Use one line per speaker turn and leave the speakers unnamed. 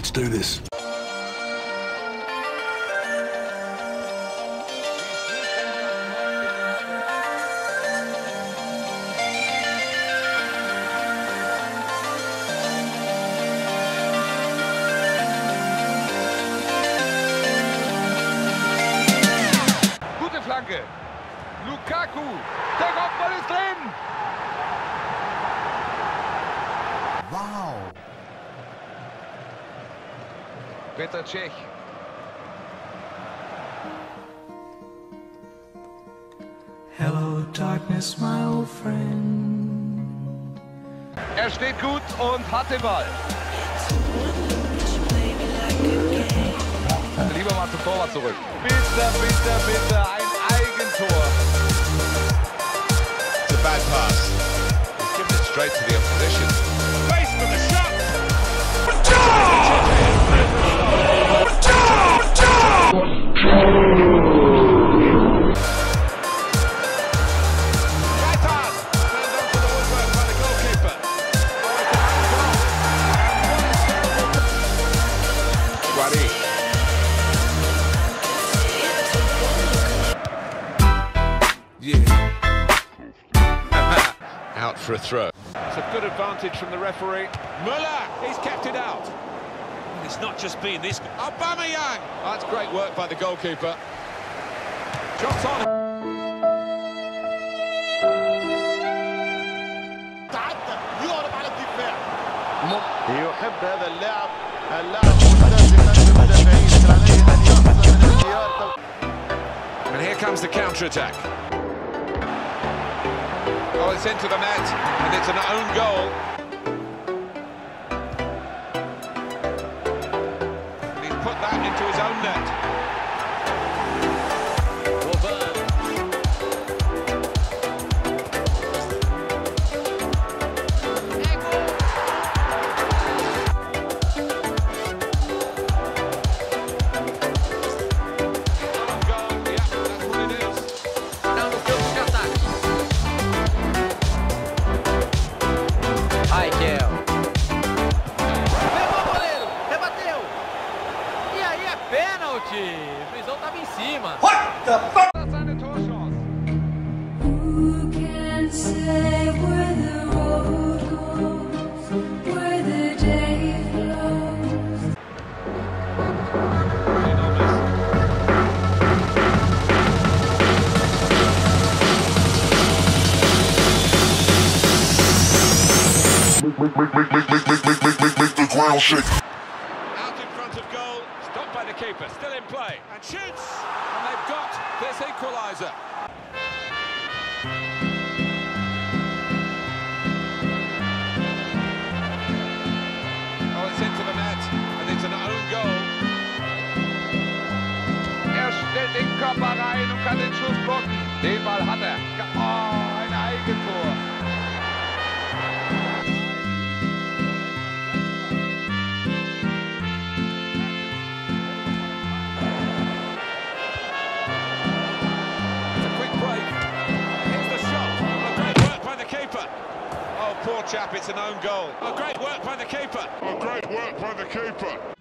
Let's do this.
Peter Cech.
Hello, darkness, my old friend.
Er steht gut und hat den Ball. Lieber mal zum Torwart zurück. Bitte, bitte, bitte, ein Eigentor.
It's a bad pass. He's given it straight to the for a throw. It's a good advantage from the referee. Muller, he's kept it out.
It's not just been this.
Aubameyang. That's great work by the goalkeeper. Shots on. And here comes the counter-attack. Oh, it's into the net, and it's an own goal. And he's put that into his own net.
Pênalti. O Frisão tava em cima.
Das ist eine Torchance.
Who can say where the road goes, where the day flows?
Out in front of goal, stopped by the keeper, still in play, and shoots! And they've got this equaliser. Oh, it's into the net, and it's an own goal.
Er stellt den Körper rein und kann den Schuss blocken. Den Ball hat er. Oh, ein Eigentor.
Poor chap, it's an own goal. A great work by the keeper.
A great work by the keeper.